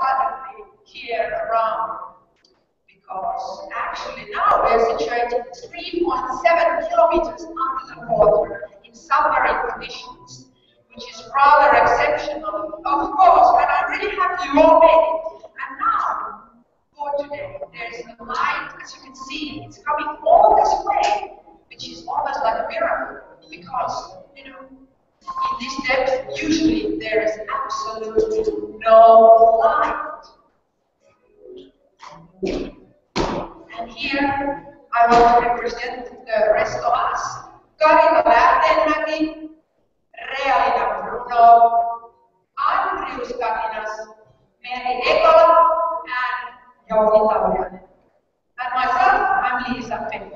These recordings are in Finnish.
suddenly here around because actually now we're situated 3.7 kilometers under the water in submarine conditions, which is rather exceptional, of course, but I'm really happy you all made it. And now, for today, there's a light, as you can see, it's coming all this way, which is almost like a miracle, because, you know, in these depth, usually there is absolutely no light. And here I want to represent the rest of us. Karina Lähteenmäki, Realina Bruno, Andrius Kakinas, Mary Ekola, and Jouni Taurianen. And myself, I'm Lisa Penny.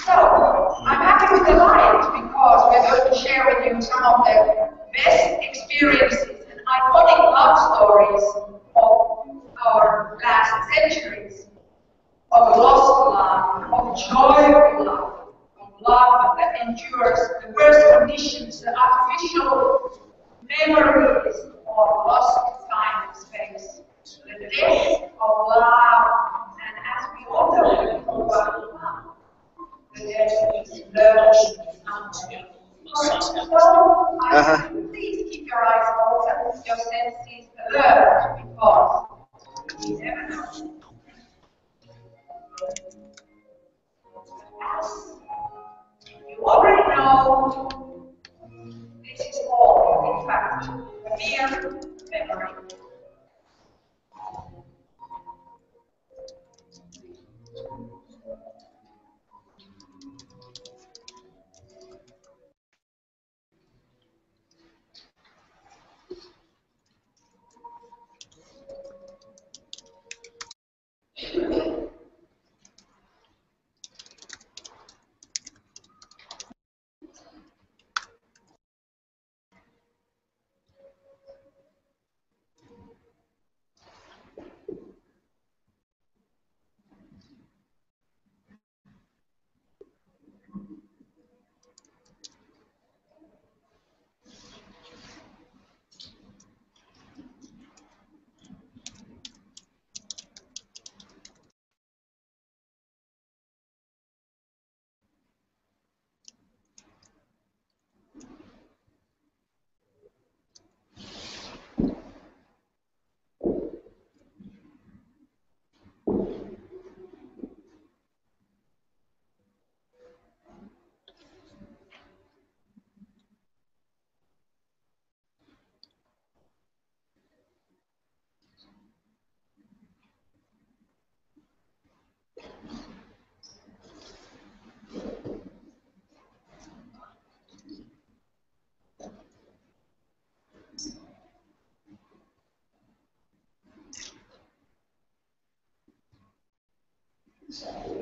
So, I'm happy with the light because we're going to share with you some of the best experiences and iconic love stories of our last centuries of lost love, of joyful love, of love that endures the worst conditions, the artificial memories of lost time and space, the depth of love, and as we all know about love, the depth is learning something. So, Uh-huh. please keep your eyes open, your senses alert, because you never know. You already know, this is all, in fact, a mere memory. So.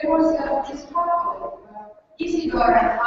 There was a, this couple, uh, Isidore and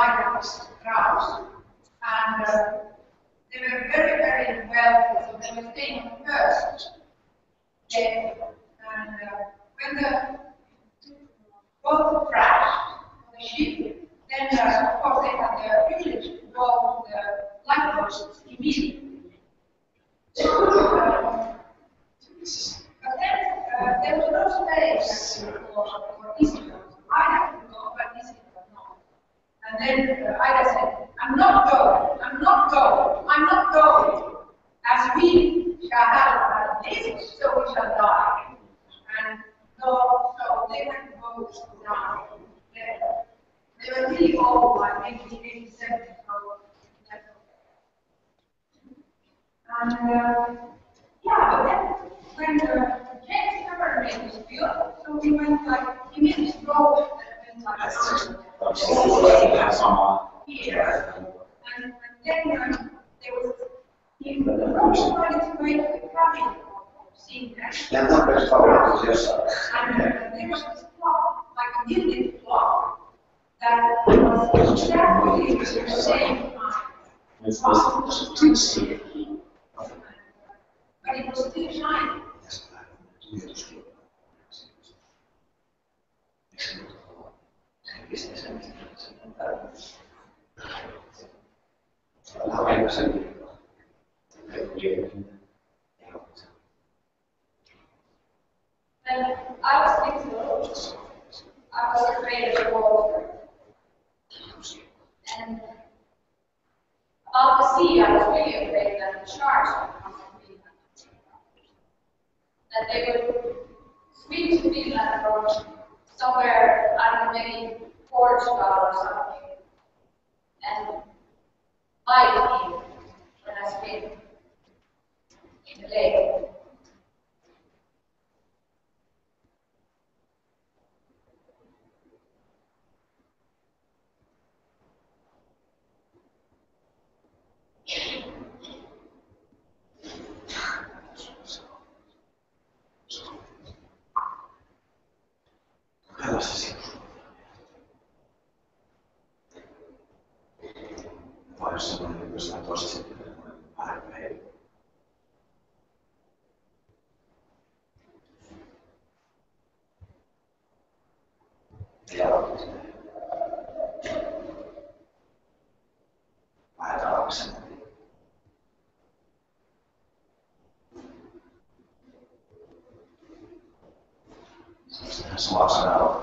That's lost out.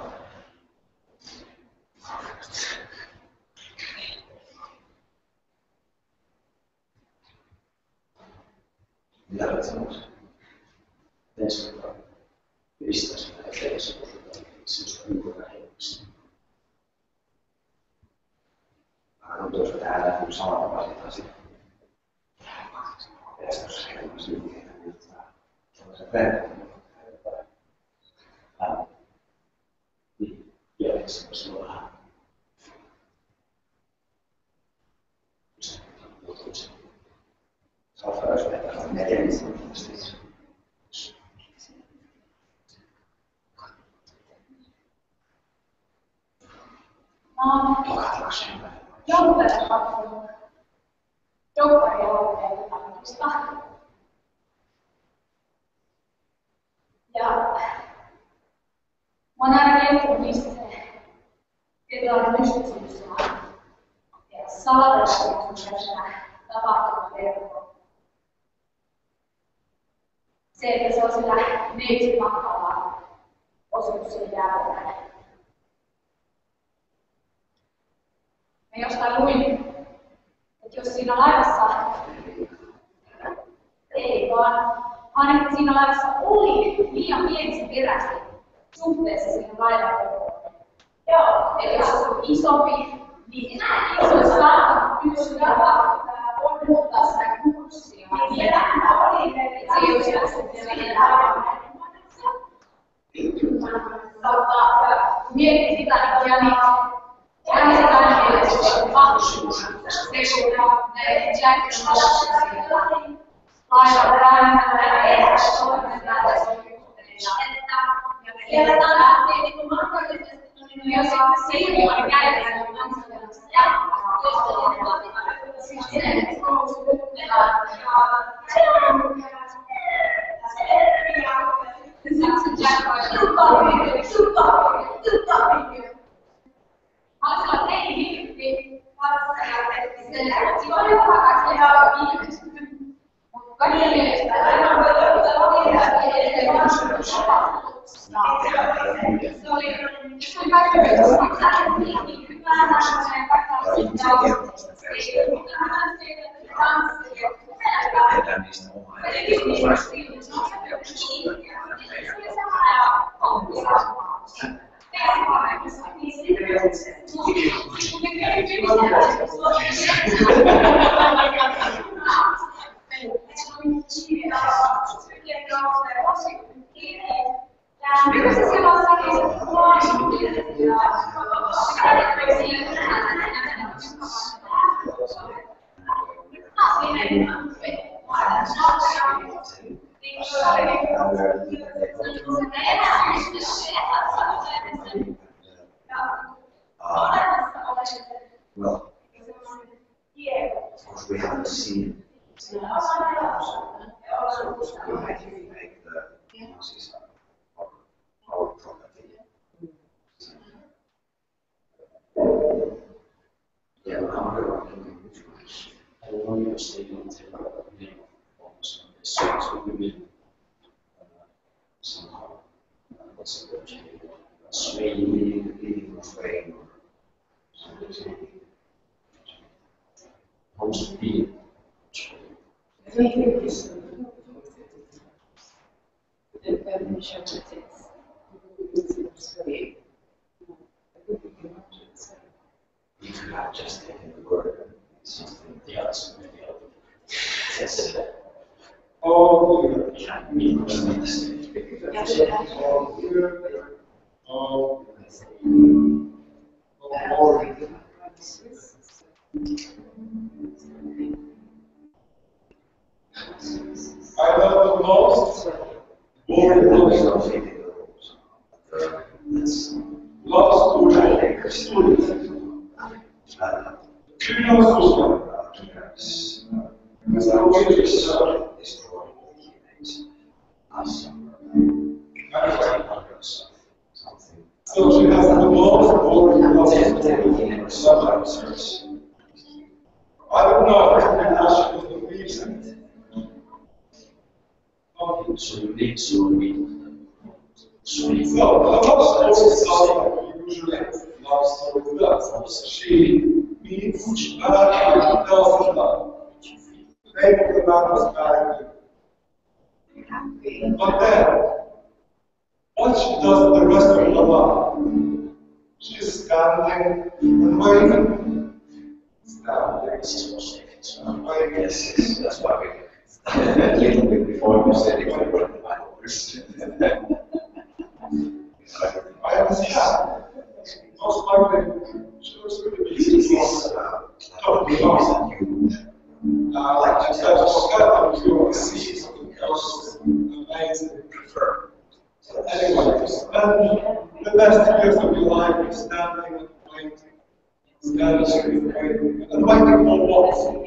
The Okay? Anointing for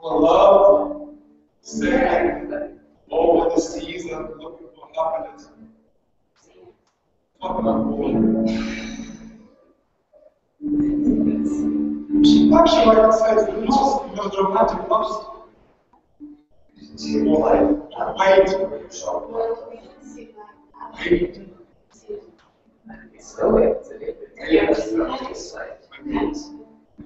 for love, standing over the season, looking for happiness. Talk about. She actually, like I said, the most melodramatic person to wait. Wait. So it's a different. Yes.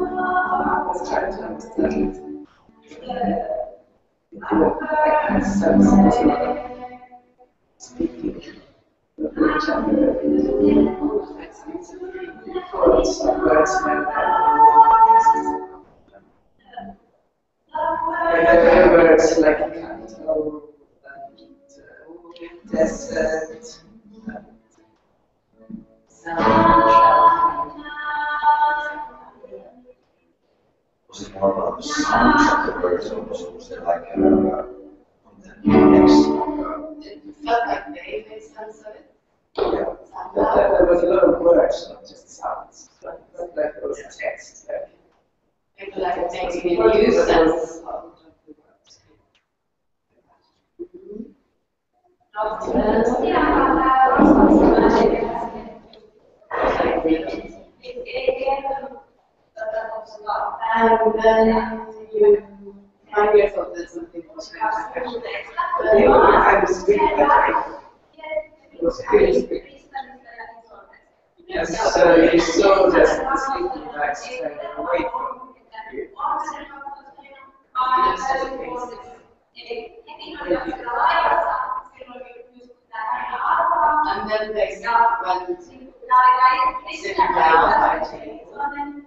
was trying to understand the I desert sound Was it more about the sound of the words or was was it like, uh, on the next, uh, It felt like they made sense of it. yeah. Somehow. There was a lot of words, not just sounds, but but like there was text there. People like it makes me use sense of the words that helps a lot. And then you find yourself that something was I was really It was crazy. Yes, so you saw that sleeping back straight away from you. Yes, it's. And then they start when sitting down by chance.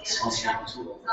Responsibility. No,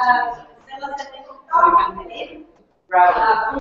Uh. Right. Uh,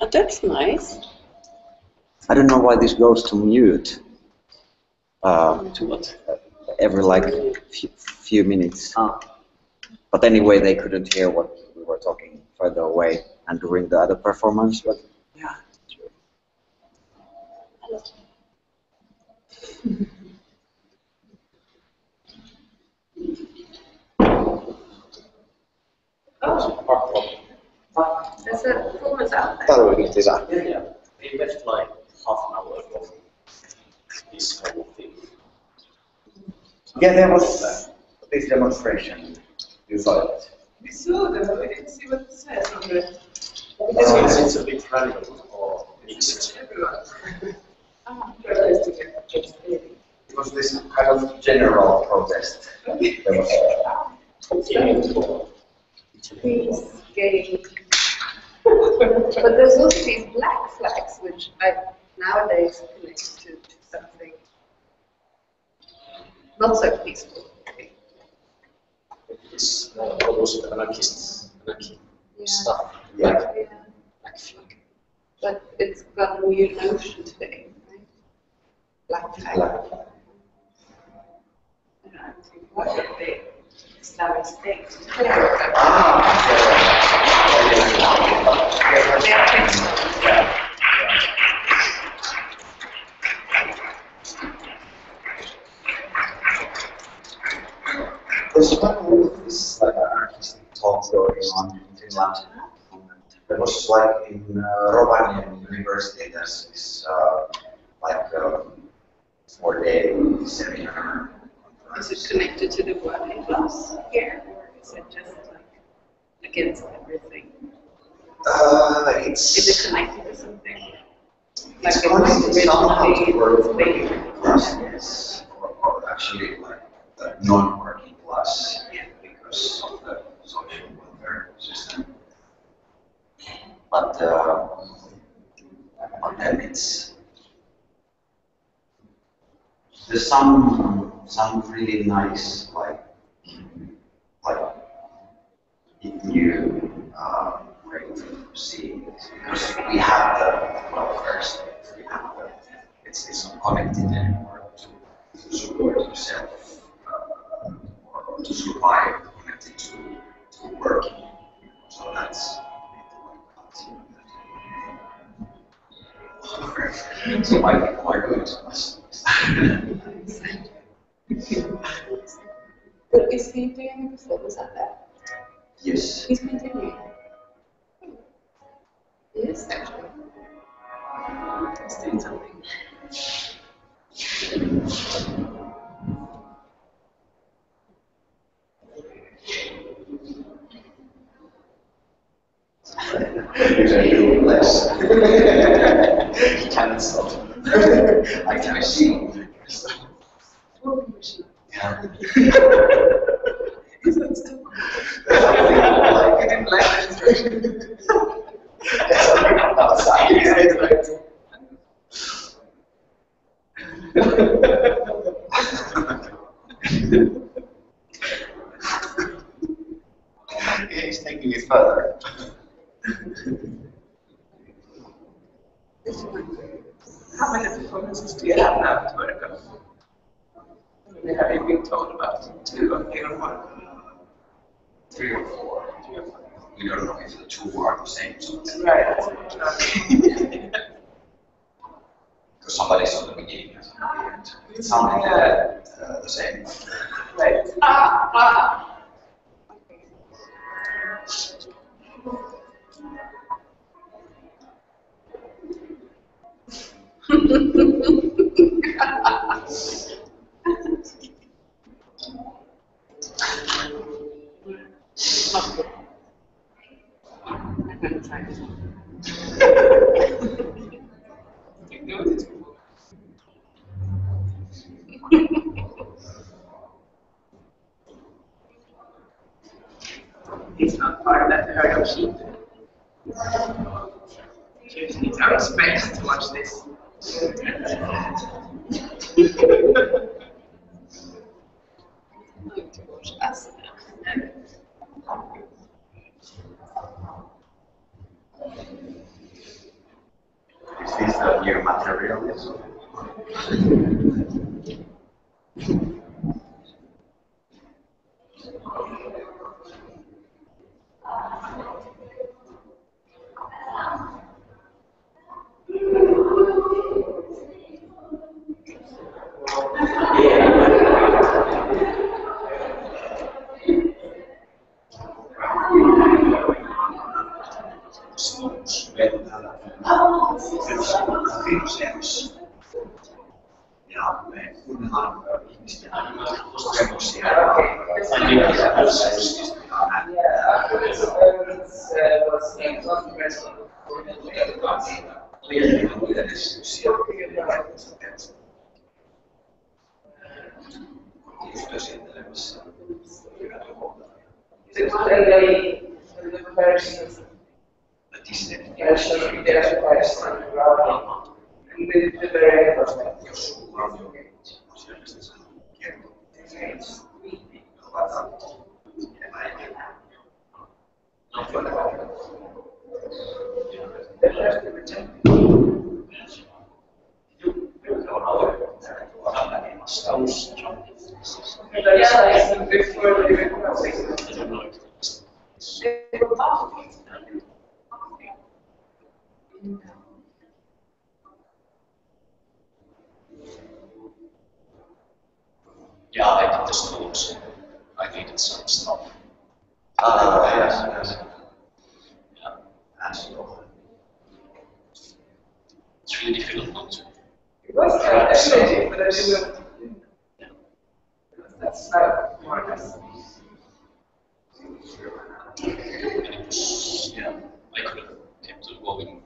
Oh, that's nice. I don't know why this goes to mute. Uh, To what? every like few, few minutes. Ah, But anyway, they couldn't hear what we were talking further away and during the other performance. But yeah, Oh, there's a performance out there. tarvittiin lisää. yeah, yeah. We left like half an hour ago. This whole thing. Yeah, there was this demonstration. You saw it. We saw them, but we didn't see what it says on the. It's, it's, it's a bit random or mixed. Everyone. I'm trying to get just maybe. It was this kind of general protest. There was, These gay. But there's also these black flags, which I nowadays connect to, to something not so peaceful. It's uh, almost anarchist, anarchy Yeah. stuff. Yeah. Like, Yeah. like flag. But it's got a weird notion today, right? Black flag. Black. And I think, what Islamic State? One of this like artistic talks going on in Finland. There was like in uh, Rovaniemi University, there's this uh, like um, four-day seminar. Is it connected to the working class here, or is it just like against everything? Uh, Is it connected to something? it's Like it connected was somehow to originally work made- class, yes, or, or actually like the non-working class because of the social welfare system. But uh, but then it's there's some some really nice like like new uh, way to see because we have the welfare state, we have the it's it's not connected anymore to, to support yourself uh, or, to survive connected to, to working. So that's so be quite good but is he doing a Was that there? Yes. He's continuing. Yes, actually. He's doing something. less. he can't stop. I can see. Smoking machine. Yeah. Is that still? Like- You didn't like the instruction. Outside. He's taking it further. How many performances do you have now to work on? We haven't been told about two, too. I one, three or four. Three or four. We don't know if the two are the same. Right. Because somebody's on the beginning. It's something that uh, the same. Right. Ah, ah. it's not part of that hurdle sheet. Seriously, it's our space to watch this. Is this the new material? Virus. Ja me kuunnellaan ihmisten kokemuksia. Työskentelemässä. Essa interessa para essa naturalmente. Eu sou o próprio ambiente, ou seja, esta saúde que é diferente, relatável, é mais não foi da hora. Eu Yeah, I did the schools. I needed some stuff. Ah, yes, yes. Yeah. Absolutely. It's really difficult not to. It was kind of energy, but I didn't. That's not more or less. And it was, yeah, I could have kept it going.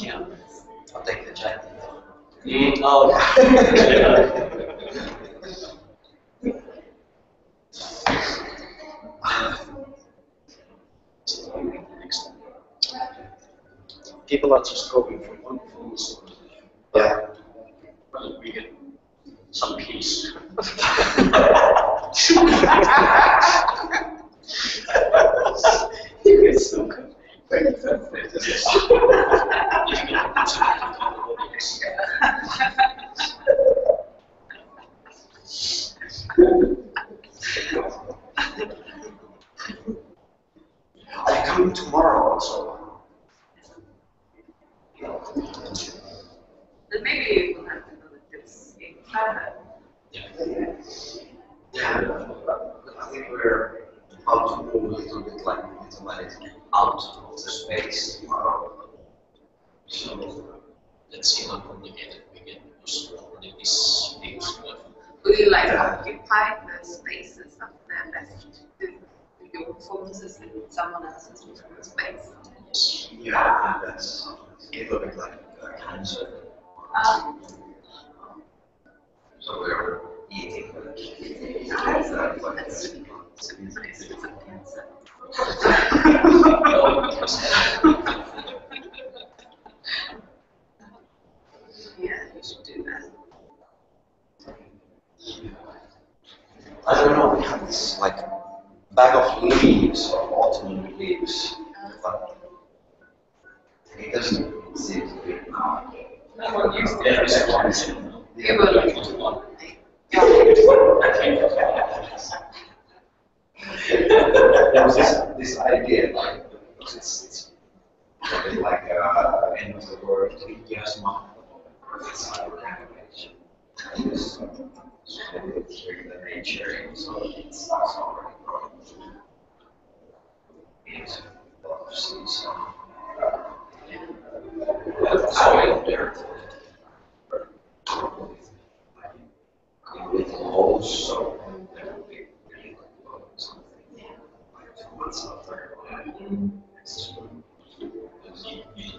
Yeah. I'll take the check. Mm, oh. People are just going from one phase. Yeah. Well, we get some peace. you guys so. I come tomorrow also. Then maybe we'll have to go with this in Yeah. I think we're about to move a little bit like intellect out of the space tomorrow. So let's see how complicated we get because already this things Will you like occupy the spaces of the with your performances in someone else's space? Yeah, that's a little bit like uh, cancer. Um, So we're eating. that's nice. It's a cancer. Yeah, you should do that. I don't know, we have this like bag of leaves or autumn leaves, but it doesn't seem to be now. Yeah, it's one. You will. There was this, this idea, like, it's, it's bit like, uh, end of the world, enthusiasm, it's it's nature, so it's not. It's of seeds, uh, uh, soil, dirt with also that will be really like for something like two months after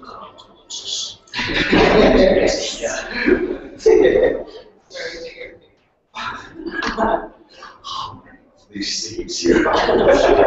out yeah. These things here?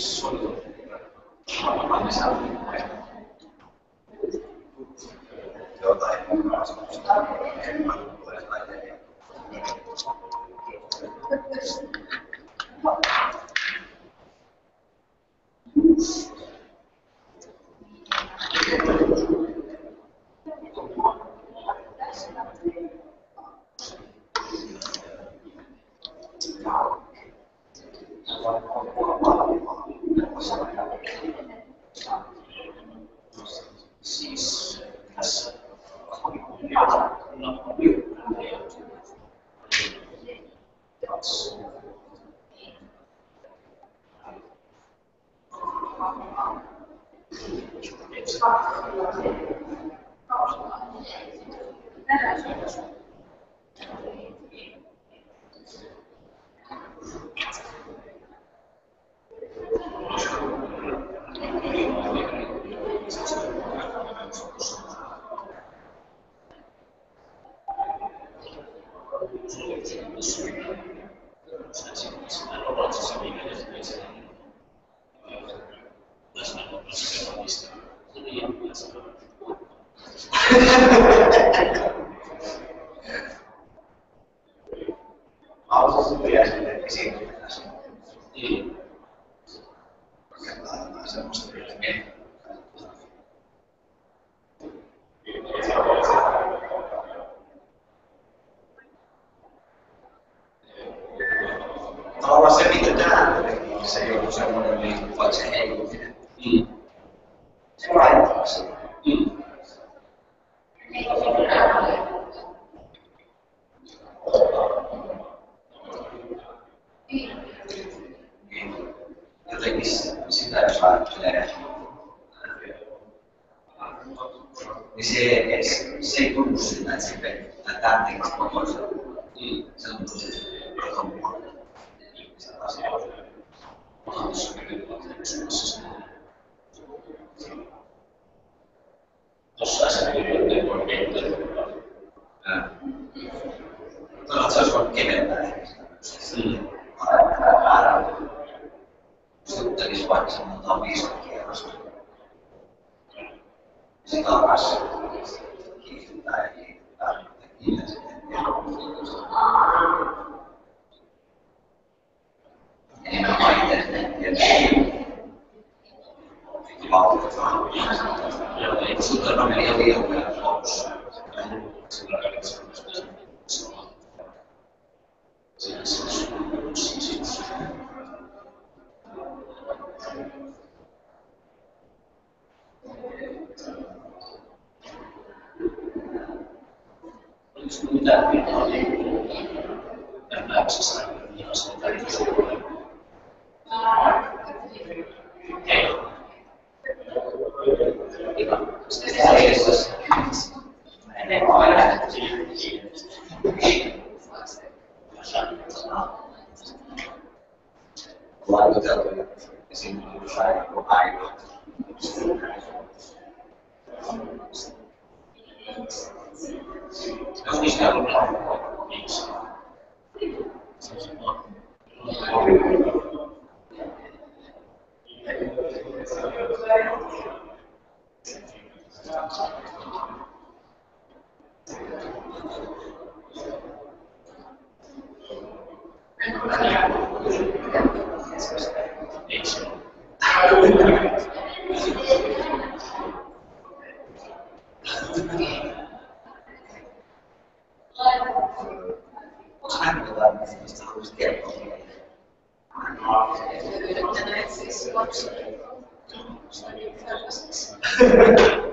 所有的他们放下的名牌，要带工厂出，来的。Because we have a problem of each. Thank you. a lot of study for.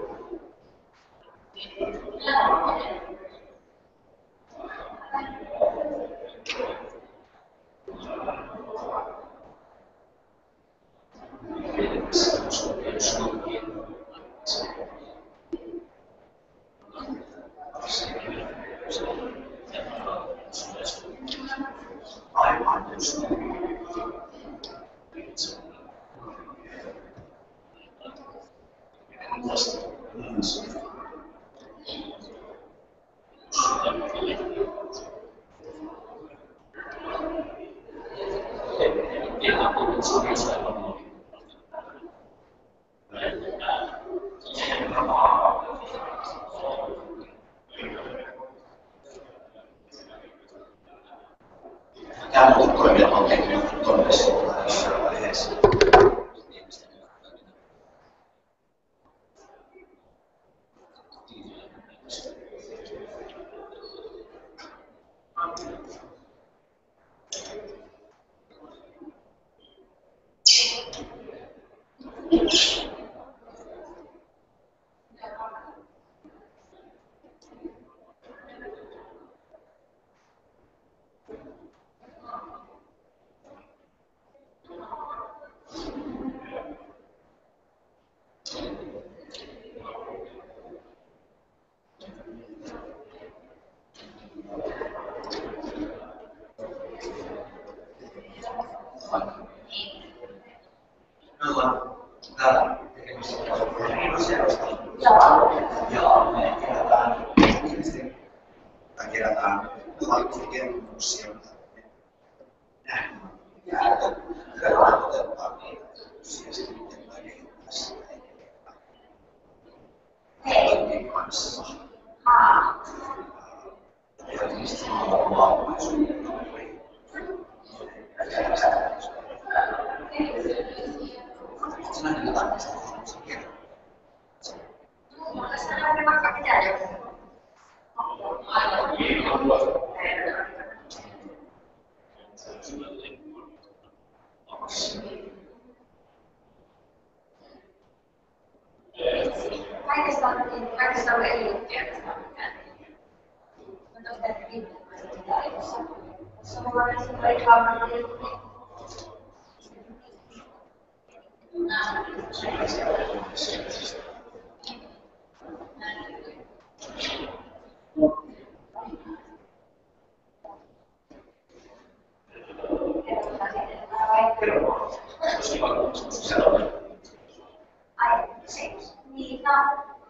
Ai, siis, niin, no,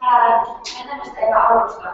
ää, alusta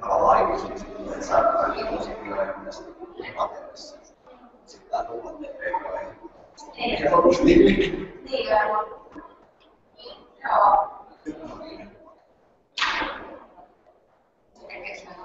Tavallaan ei pysty, että se on se muusi, mitä ei ole myös. se tämä tuotte, ei ole Gracias.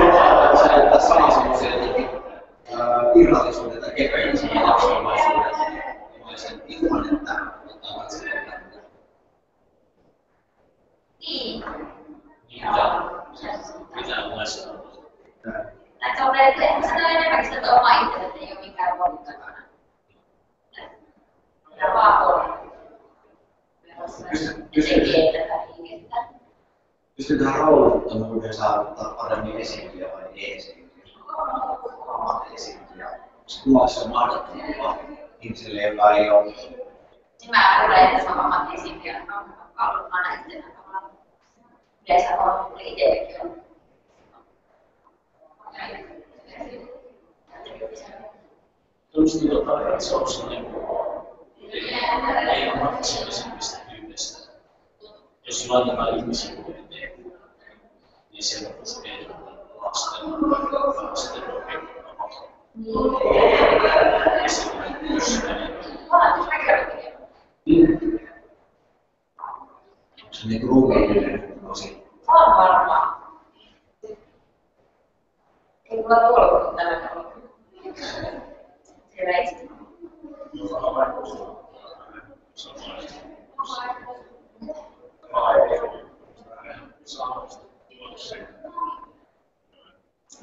Selittämään sana semmoisia ää, irrallisuuden tai kepeillisen lapsiomaisuuden sen ilman, että ottaa katseelle. Niin. Mitä, mitä on läsnä? Että on että ehkä se on enemmänkin sitä oma itsensä, että ei ole mikään rooli takana. Ja vaan on. Ja tekee tätä liikettä. Pystyykö tähän rauhoittamuuden saavuttaa paremmin esiintyjä vai ei esiintyjä? Ammattiesiintyjä. Se kuvassa on mahdottomuutta ihmiselle, joka ei ole Niin mä luulen, että se on ammattiesiintyjä, on ollut aina tavallaan. Yleensä on, mutta itsellekin on. Tuntuu jotain, että se on sellainen, ei ole maksimaalisimmista tyypeistä. Jos laitetaan ihmisiä kuitenkin, niin sieltä puskee lasten, onko se niin ruumiillinen tosi. On varmaan. Ei mulla tuolla kun tällä tavalla. Siellä ei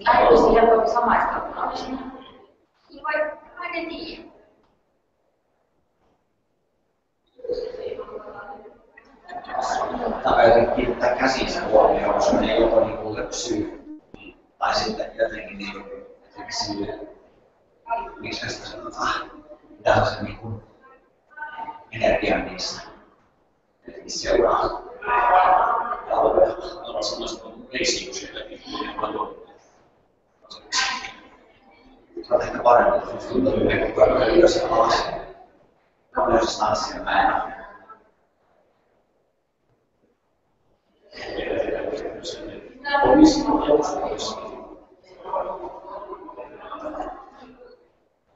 Ajatus siihen voi samaistua lapsina. Niin voi, mä en tiedä. Tai jotenkin kiinnittää käsinsä huomioon, jos menee joko niin kuin lepsyy, tai sitten jotenkin niin jotenkin silleen, miksi sitä sanotaan, mitä on se niin kuin energia niissä. Jotenkin seuraa. On on ehkä parempi, että se tuntuu yhden koko ajan ylös ja alas. Ylös ja alas ja mä en ole.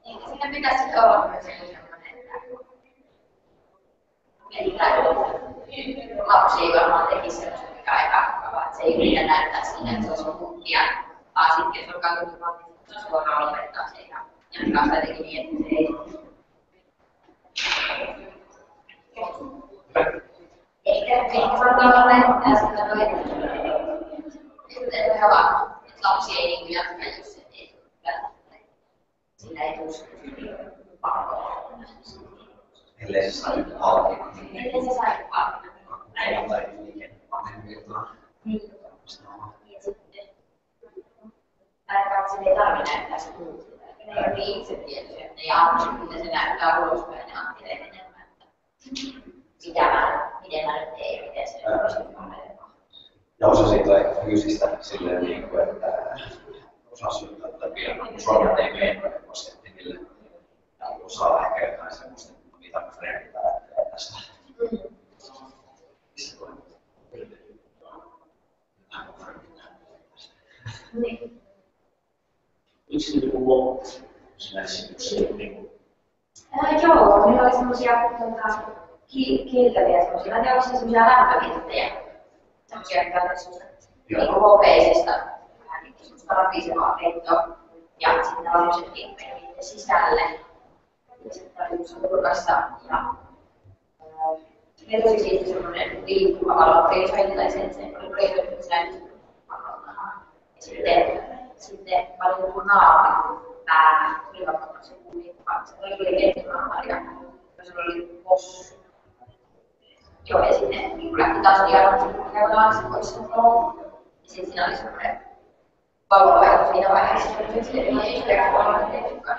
Niin, siinä pitäisi olla myös semmoinen, että että lapsi ei varmaan tekisi sellaista, mikä on epämukavaa, että se ei yritä näyttää siinä, että se olisi mukkia. Vaan sitten jos on katsottu olisi suoraan lopettaa se ja jatkaa sitä jotenkin niin, että se ei Ehkä, ehkä saattaa olla näyttää sitä noin, että he ovat, että lapsi ei niin jatka, jos se ei välttämättä. Sillä ei tule pakkoa. Niin. Ja sitten, ainakaan sen ei tarvitse näyttää sitä muuta. Ne ei ole itsetietoisia, että ne ei anna, miten se näyttää ulospäin, ne ajattelee enemmän. Mitä mä, miten mä nyt teen ja miten se on. Ja osa siitä on fyysistä silleen, niin kuin, että osa syyttää läpi ja suoraan ei mene kostettimille. Ja osa on ehkä jotain semmoista, mitä mä freenitään tästä. Niin. Miksi niin kuin on siinä esityksessä niin Äh, joo, meillä oli semmoisia tota, ki- kiiltäviä semmoisia, onko se semmoisia lämpövittejä. Semmoisia, jotka on semmoista niin kuin hopeisesta, vähän niin semmoista rapisevaa peittoa. Ja sitten on semmoiset kimppeet sisälle. On nurkasta. Ja äh, oli siitä semmoinen liikkuva valopeisaili tai sen, oli sen Ja sitten, sitten oli joku naama päällä, ilman se kuva. Se oli kyllä kettunaama ja se oli possu. Joo, ja niin lähti taas se pois sen Ja oli että se kuolla tehtykaan.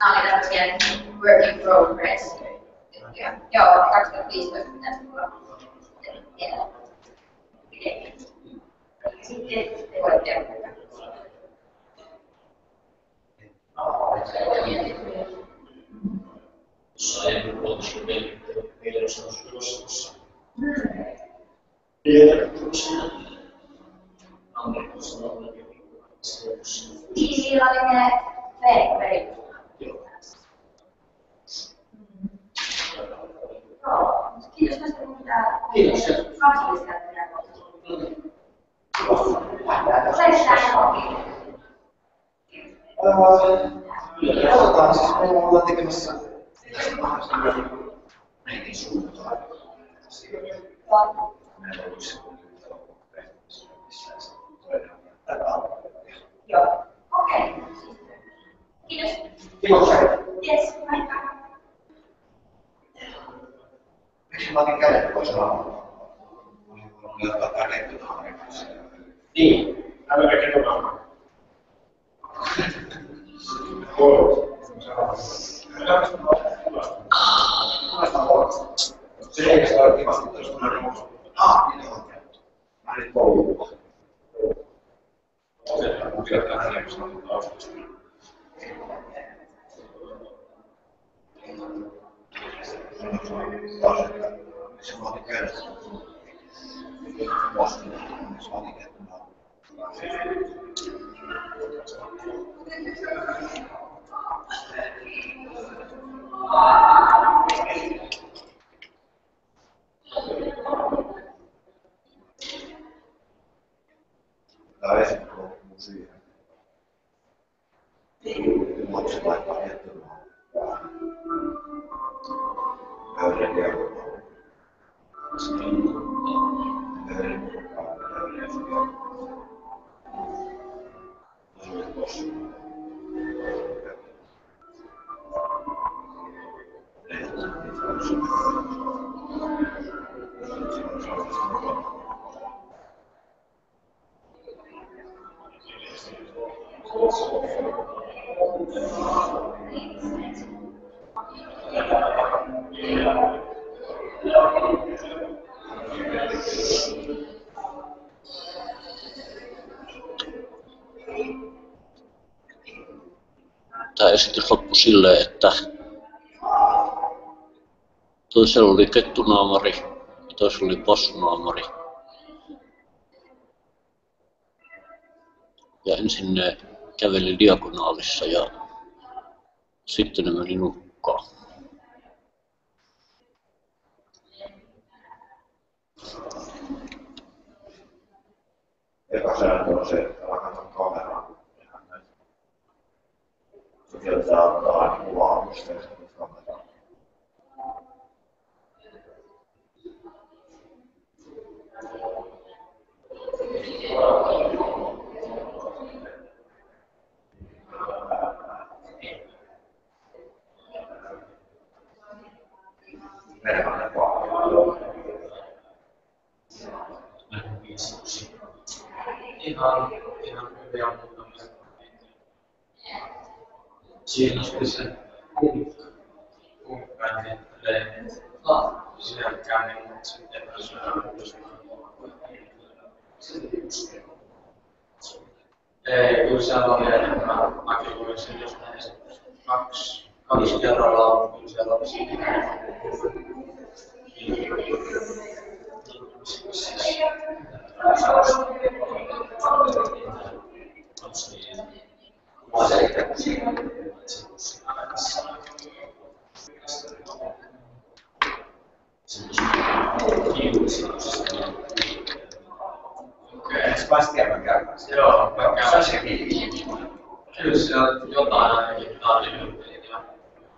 not enough yet where you grow, right? Yeah, Yo, I'll talk to the that's Yeah. Okay. Saem konusunu belirtileri çalışıyorsunuz. Pitää Kiitos. kansallista tätä Oletko tää johonkin? Katsotaan, siis me ollaan tekemässä netin suuntaan. Meillä on yksi Joo. Okei. Kiitos. Kiitoksia. Yes, moikka. Miksi mä otin kädet pois raamalla? Olisin voinut jatkaa kädet tuohon Niin, älä tekee tuota. Se ei saa kivasti, jos tulee nousu. Ah, niin on. Mä nyt kouluun. Otetaan, kun pidetään hänen La vez, como se dice. much like I had them all. How did I get them all? How did I get them. Thank you. Tämä esitys loppui silleen, että toisella oli kettunaamari ja toisella oli possunaamari. Ja ensin ne käveli diagonaalissa ja sitten ne meni nukkaan. Epäsääntö on se, että rakentaa kameraa. Se tietää antaa kuvaa, mistä Eh, eh, ma qua. E va, e non abbiamo una Sì, la spesa comunque, comunque, bisogna anche un'azione personale, eh, usavo anche come segno Max kalau sudah tolong sudah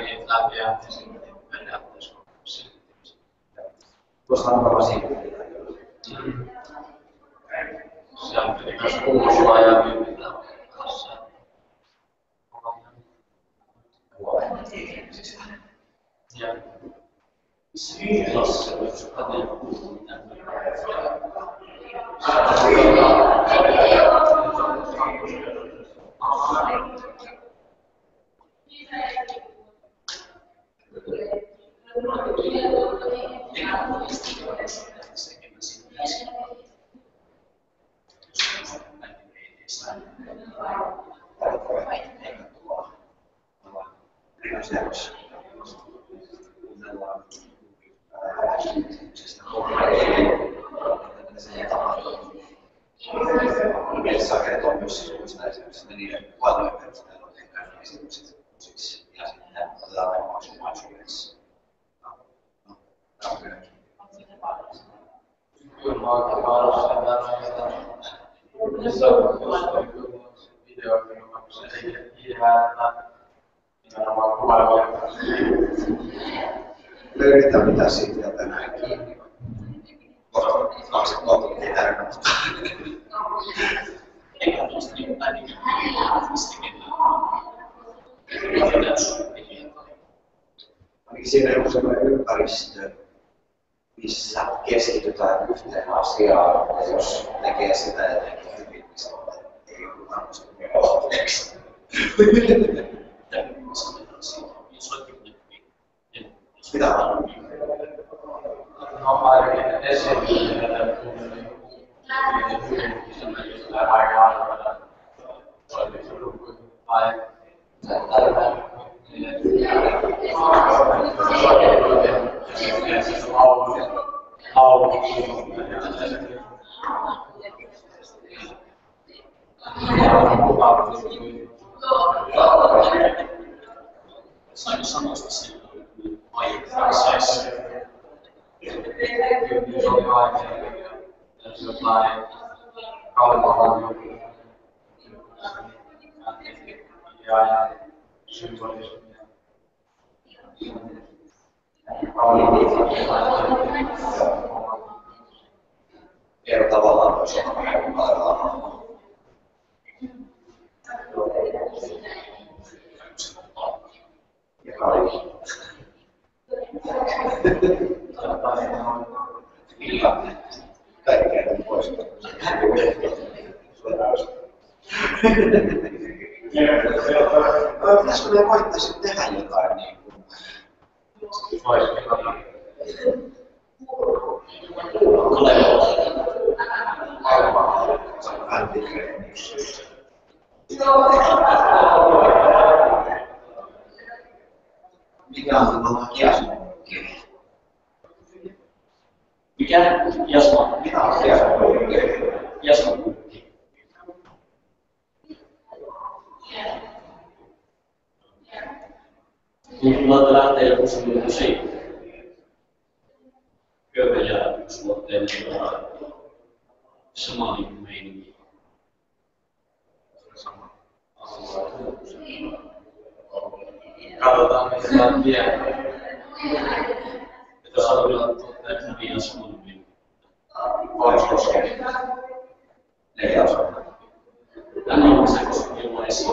niitä läpi ja sitten periaatteessa. Tuossa on varmaan siinä. Mm. Sieltä piti myös kuulua ja myytä kanssa. Ja Mielessä kertoo myös sisuista esimerkiksi ne niiden palvelujen perusteella tehdään esitykset uusiksi ja sitten otetaan ne maksumaisuudeksi. No, tämä on kyllä. kyllä mä oon kaarassa ja näitä missä on videoita, joka se ei idea, että nimenomaan kuvailuja. Löydetään mitä siitä tänään kiinni. Koska kaksi vuotta ei tärkeää. Eikä tuosta niin tai niin Ainakin siinä on sellainen ympäristö, missä keskitytään yhteen asiaan, ja jos tekee sitä jotenkin hyvin, niin se ei ole varmasti kohteeksi. Mitä? No toimii surukkuihin tai tällä Sain sanoista silloin, kun aiemmin saisi. jotain kauppaa joku ja symbolismia. Ero tavallaan myös on parhaillaan. Ja kaikki. Kaikkea nyt pois. Pitäisikö me koittaisi tehdä jotain niin kuin Voisi mikä on tämä kiasmokki? Mikä? Jasma. Mitä on kiasmokki? Jasma. Kuulta lähtee joku semmoinen musiikki. Kyllä ja yksi vuoteen sama niin kuin meininki. Katsotaan, mitä tämä vie. Että on vielä hyvin jasma, niin Voisi koskea. Neljä osaa. tämä on se, koska ilman esiin.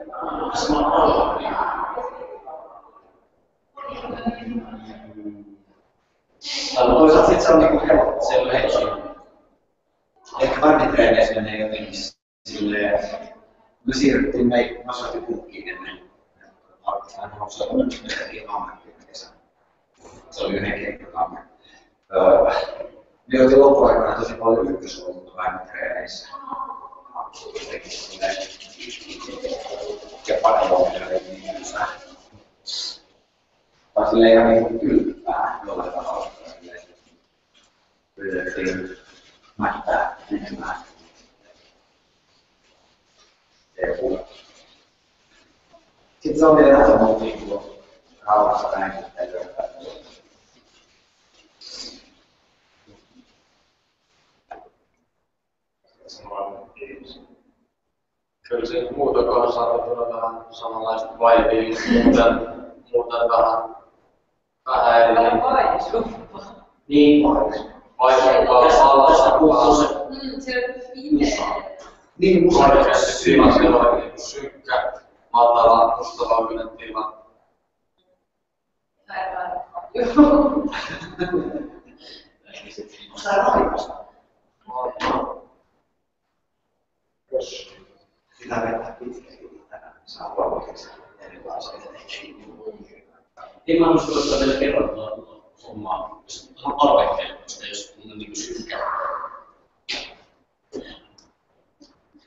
on. Tai toisaalta sit se on niinku helppo. Se on heti. Ehkä bänditreeneissä menee jotenkin silleen, me siirryttiin me massoitin kukkiin ennen. Alkoikaan nousua ihan ammattiin kesän. Se oli yhden kenttäkamme. Öö, me oltiin loppuaikana tosi paljon ykkösulta vähän treeneissä. Ja tylsää. Tai silleen ihan niin kylppää jollain tavalla. Yritettiin mättää enemmän. Joku. Sitten se oli enää semmoinen niin kuin Kyllä se muutokohan saattaa vähän samanlaista vibea, mutta muuten vähän, vähän eri. Niin, Vaikuttavaa, alasampaa. Mm, se on fiine. niin tila, siellä on niin synkkä, matala, mustavalkoinen tila. Aivan. Joo. Osaa raikasta. Jos Sitä tänään, niin saa huomattavasti erilaisia Ei mä usko, että meillä tuota hommaa, on koska jos on niin kuin synkkä.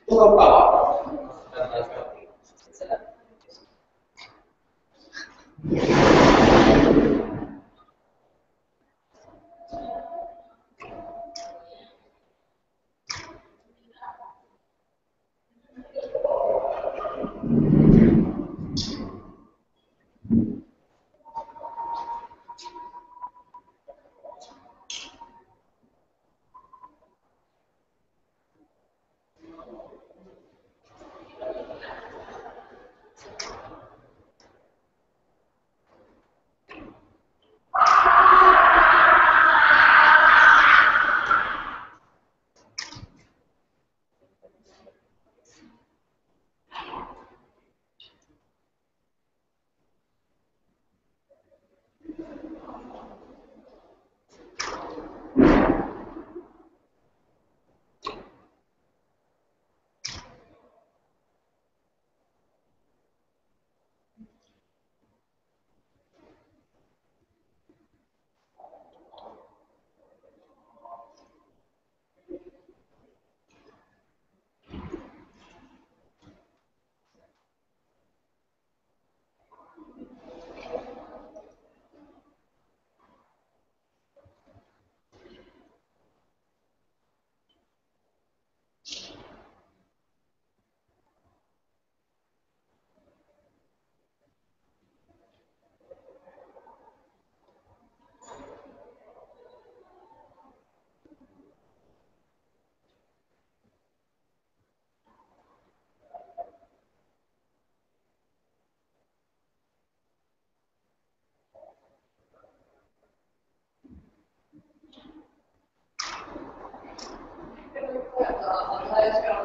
Tuo palaa.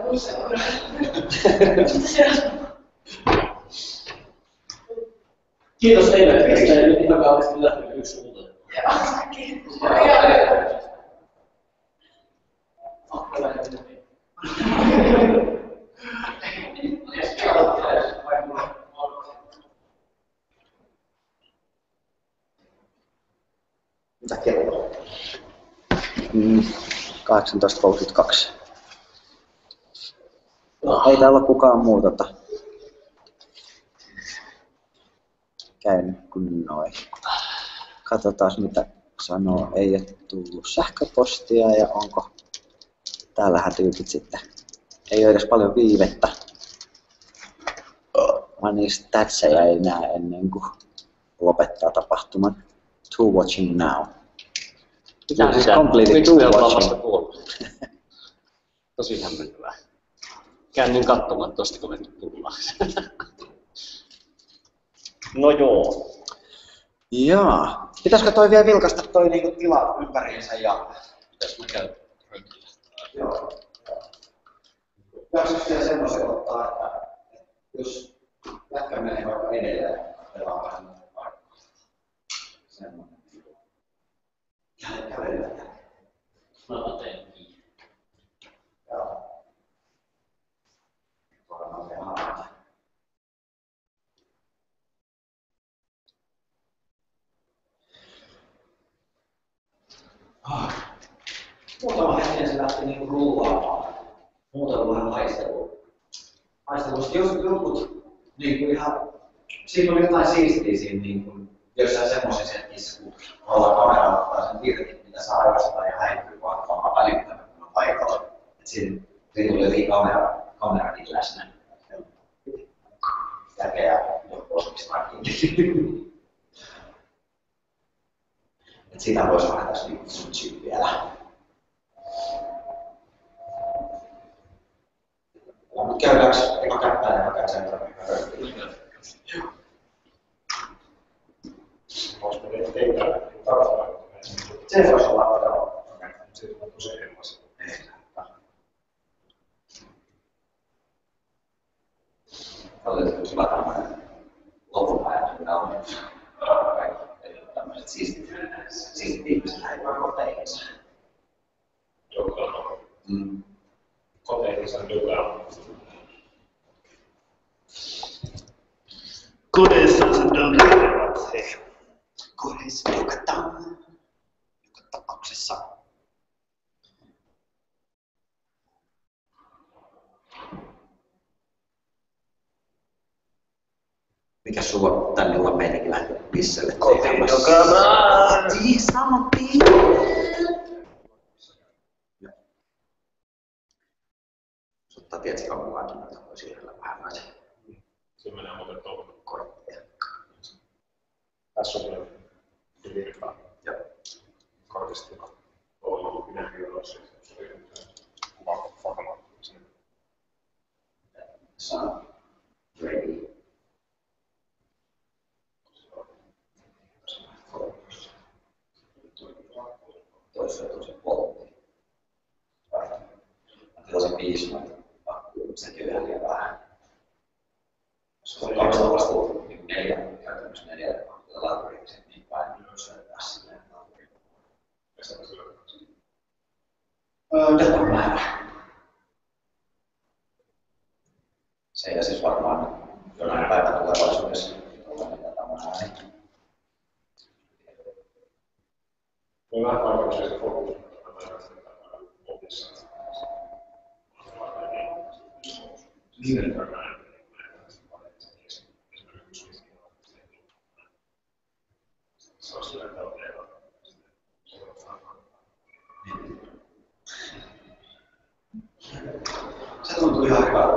Kiitos teille, että nyt ihan kauheasti lähtenyt yksi muuta. Mitä kello on? Mm, 18.32. Ei täällä kukaan muu tota, käynyt kuin noin. Katsotaan mitä sanoo. Ei ole tullut sähköpostia ja onko täällähän tyypit sitten. Ei ole edes paljon viivettä. Vaan niistä statseja ei näe ennen kuin lopettaa tapahtuman. To watching now. Mitä Siis Miksi to watching. Tosi hämmentävää. Käännyin katsomaan, että tosta kun me nyt tullaan. no joo. Jaa. Pitäisikö toi vielä vilkaista toi niinku tila ympäriinsä ja... Pitäis mä käyn röntillä. Joo. Pitäisikö vielä semmoisen ottaa, että jos jätkä menee vaikka edelleen, pelaa vähän paikkaa. Semmoinen. Ja kävellä. Mä teen niin. Joo. Varmaan se haavaa. Muutama hetken se lähti rullaamaan. Muuta kuin vähän haistelua. Haistelua. Sitten jos jotkut niinku ihan, siinä oli jotain siistiä siinä niinku, jossain semmoisessa hetkissä, kun olla kamera ottaa sen irti, mitä saa ajasta ja häipyy vaan vaan välittämättä paikalla. Et siinä, siinä tuli jotenkin kamera, kamerakin läsnä. Tärkeää joku osaamismarkkin. Et sitä voisi vähän tässä switchiä vielä. Mutta käydäänkö eka käppään ja käy sen Voisiko niitä teitä tarvita? Se voisi olla, joo. Se on tosi erilaisia. Otetaan loppupäivä, mitä on kaikki tämmöiset siistit, siistit ihmiset lähdetään koteihinsa. Joka Mm. koteihinsa joka Kodeissansa dödlävät he. Kodeissa joka, joka tapauksessa. Mikä sulla on tänne illan meininki lähteä pisselle Kotiin, Niin, saman tien. Sutta tietysti voi siirrellä vähän naisen Se menee muuten tuohon. kortteja. Tässä on kyllä virka. Joo. Ollut minäkin olen kuva fakana. Sana. Ready. Toisella tosi sekin on ihan liian vähän. Se on 12 niin käytännössä neljä laturikset niin päin, niin syöttää silleen laturiin. Öö, datan määrä. Se ja siis varmaan jonain päivänä tulevaisuudessa tulee datan määrä. On vähän vaikeuksia se fokus. Opissa. Niin. Se on sillä tavalla. Se tuntuu ihan hyvältä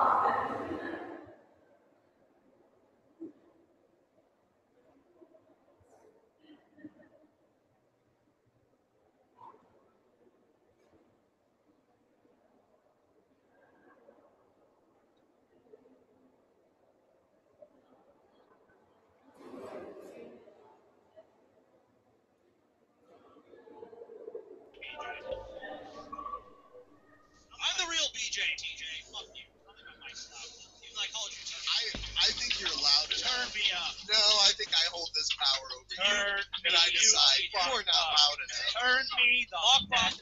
this power over turn you, me, and I decide you, are not uh, loud enough. Turn me the fuck off.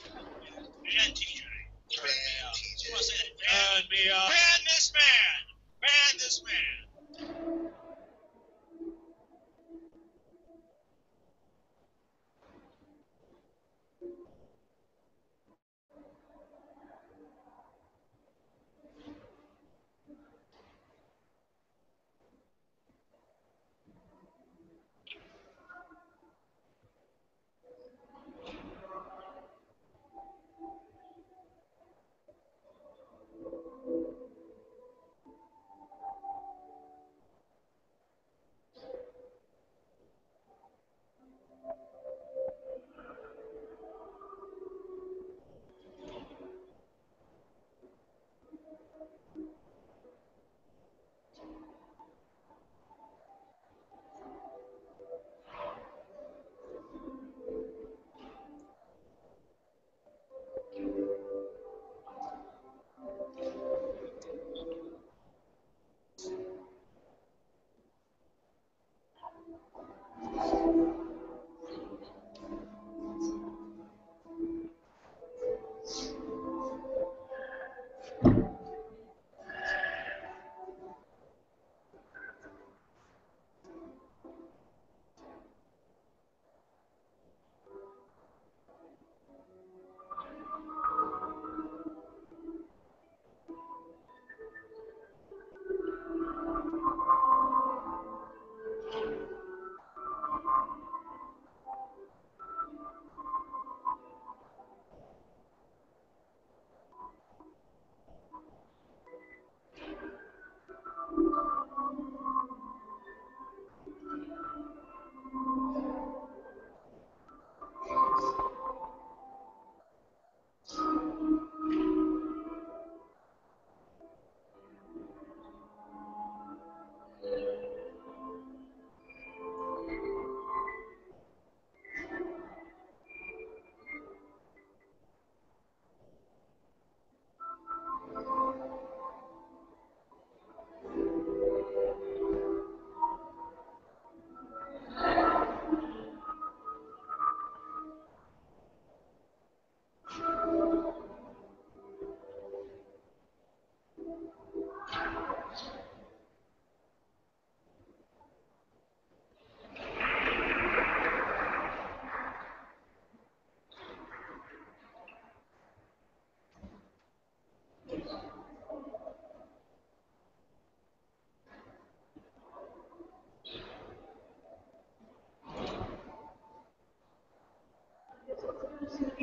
Ban TJ. Turn me. Ban this man. Ban this man. who's going to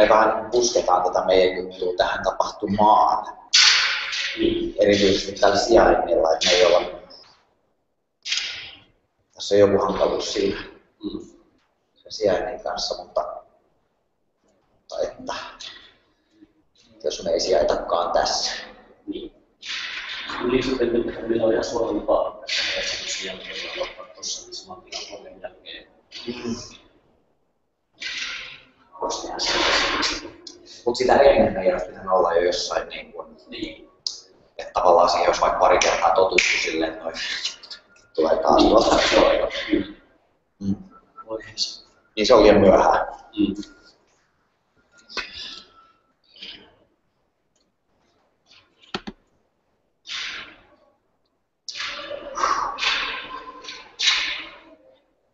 me vähän pusketaan tätä meidän juttua tähän tapahtumaan. Erityisesti tällä sijainnilla, että me ei olla... Tässä on joku hankaluus siinä sen sijainnin kanssa, mutta, mutta että jos me ei sijaitakaan tässä. Yli sitten nyt meillä on ihan suorempaa, että esityksen jälkeen voi aloittaa tuossa niin saman tilan jälkeen. Voisi tehdä sen Mutta sitä ennen ei olisi pitänyt olla jo jossain niin kuin, Niin. että tavallaan siihen olisi vaikka pari kertaa totuttu silleen, että noin tulee taas tuolta. Mm. Niin se on liian myöhään. Mm.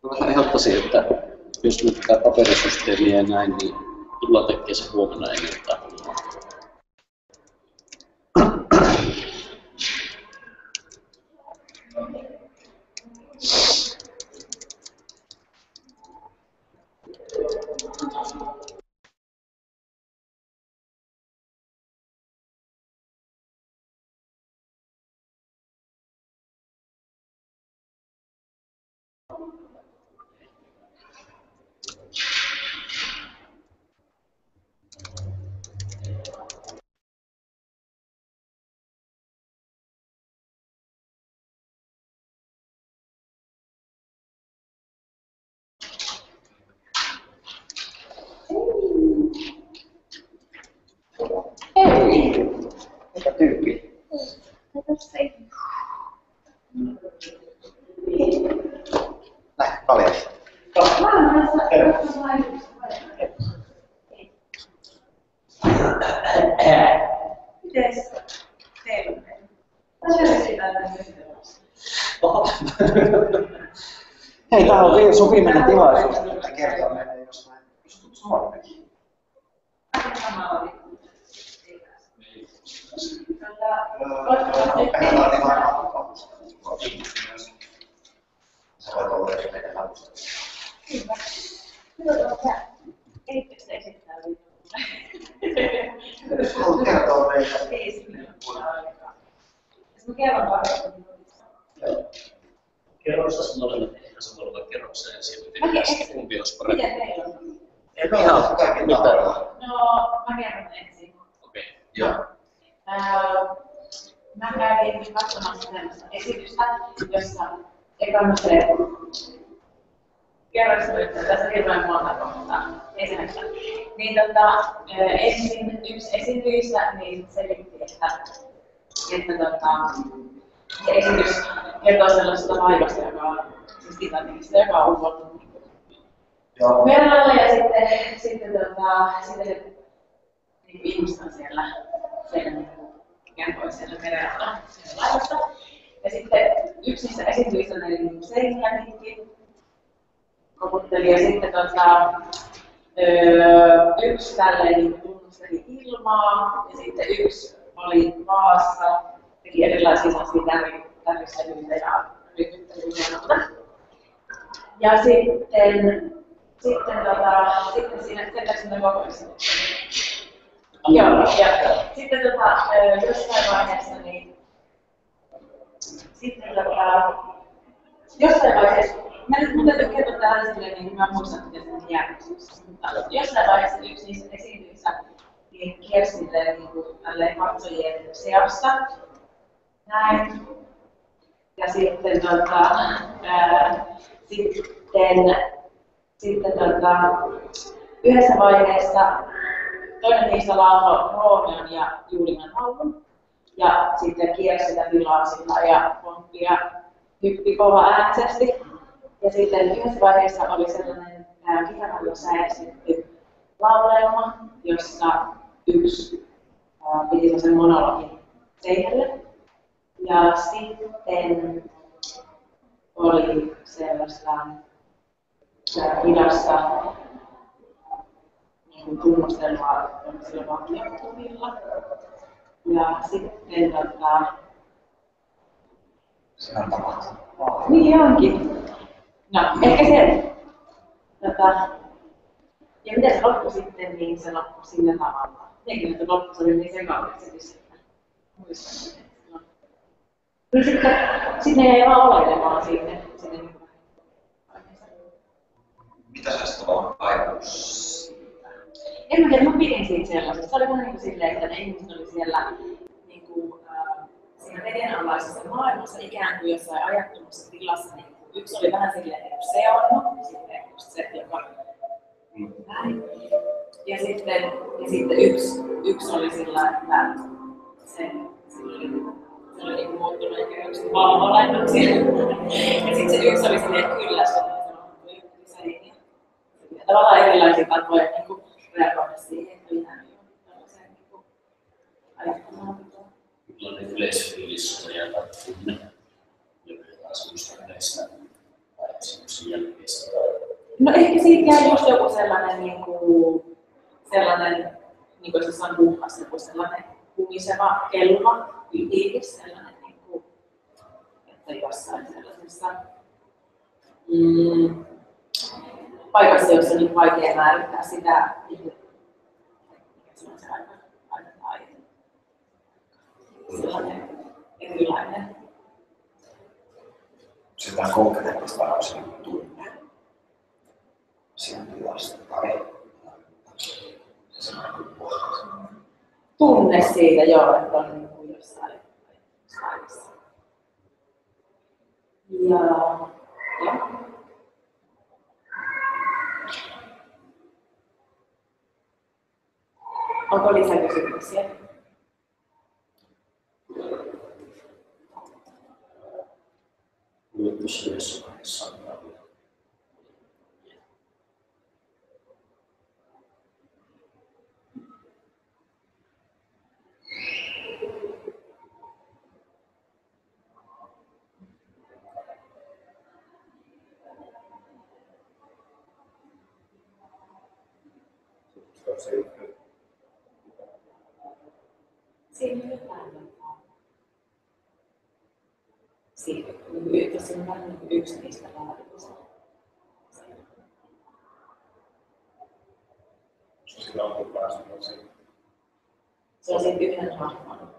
Mä vähän ehdottaisin, että jos nyt tämä paperisysteemi ja näin, niin tullaan tekemään se huomenna ennen estas botellas son criminales sinulle, että tässä hirveän monta kohtaa esimerkiksi. Niin tota, ää, ensin yksi esiintyjistä niin selitti, että, että tota, se esitys kertoo sellaisesta vaivasta, joka on siis Titanicista, joka on Joo. merelle ja sitten, sitten, tota, sitten se niin ihmiset on siellä, siellä niin kuin siellä merellä siellä laivassa. Ja sitten yksi niistä esiintyjistä oli niin seiniä pitkin, koputteli ja sitten tota, öö, yksi tälleen niin tunnusteli ilmaa ja sitten yksi oli maassa, teki erilaisia sellaisia täri, täristelyitä ja rytmittelyitä ja sitten, sitten, tota, sitten siinä, sen sinne esityksen. Joo, ja sitten tota, jossain vaiheessa niin, sitten tota, jossain vaiheessa, mä nyt mun täytyy kertoa tähän silleen, niin mä muistan, miten se meni järjestyksessä, mutta jossain vaiheessa yksi niistä esiintyjistä niin kiersi niin tälleen katsojien seassa, näin. Ja sitten tota, ää, sitten, sitten tota, yhdessä vaiheessa toinen niistä lauloi Roomeon ja Julian laulun. Ja sitten kiersi sitä tilaa sillä ja pomppi ja hyppi kova äänisesti. Ja sitten yhdessä vaiheessa oli sellainen ää, kitaralla säädetty laulelma, jossa yksi ää, piti sellaisen monologin seinälle. Ja sitten oli sellaista hidasta niin tunnustelua tämmöisillä vakionkuvilla. Ja sitten tota, Se on tapahtunut. niin onkin. No, ehkä se, tota, ja miten se loppui sitten, niin se loppui sillä tavalla. Jotenkin, että loppu se oli niin sekaviksi, että muistan, se loppui. Niin sitten, sitten ne jäi vaan olemaan sinne, sinne Mitä sä sitten on ajatus? En mä tiedä, mä pidin siitä sellaisesta. Se oli vähän niin kuin silleen, että ne ihmiset oli siellä niin kuin, äh, siinä vedenalaisessa maailmassa ikään kuin jossain ajattomassa tilassa. Niin yksi oli vähän silleen, että se on, sitten se, joka näin. Ja sitten, ja sitten yksi, yksi oli sillä, että se, se oli, se oli niin muuttunut ehkä yksi valvolainnoksi. Ja sitten se yksi oli silleen että se on tavallaan erilaisia tapoja niin kuin on tunne, semmoista yleistä jälkeistä. No? Ehkä siitä jää just joku sellainen, niin kuin, sellainen niin kuin jossain puhkas, joku sellainen kumiseva kelma, fiilis, sellainen, niin kuin, että jossain sellaisessa mm, paikassa, jossa on niin vaikea määrittää sitä, niin mikä se on sellainen erilainen. Sitä konkreettista on se tunne siinä tilassa. Tai se tunne siitä joo, että on niin kuin jossain paikassa. Ja, ja. encore les salles de concert. Siinä on vähän niin kuin yksi niistä vaaditusta. Sillä on kun päästy siihen. Se on sen yhden hahmon.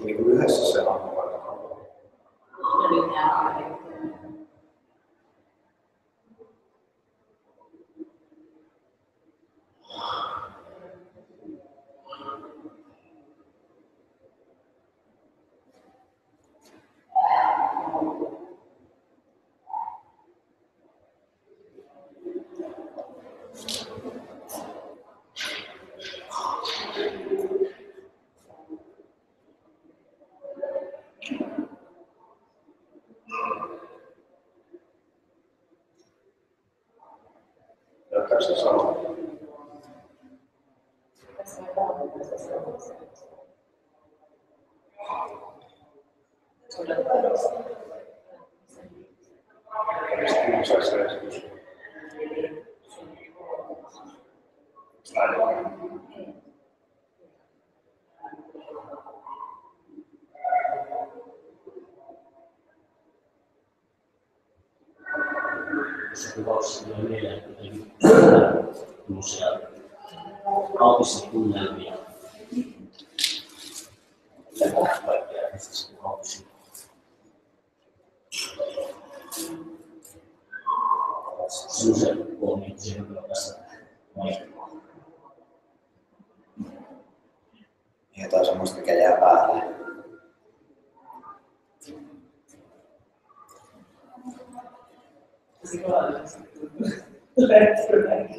Niin kuin yhdessä se on steps and so on. that's the best.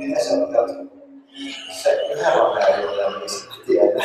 minä sanoin, että se yhä on näin, jolla ei sitten tiedä.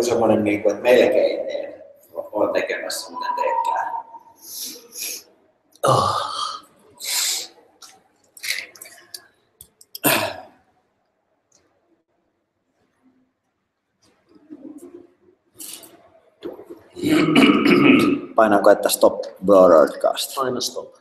oli semmoinen, niin kuin, että melkein teen, olen tekemässä, mitä en. Oh. Painanko, että stop broadcast? Paina stop.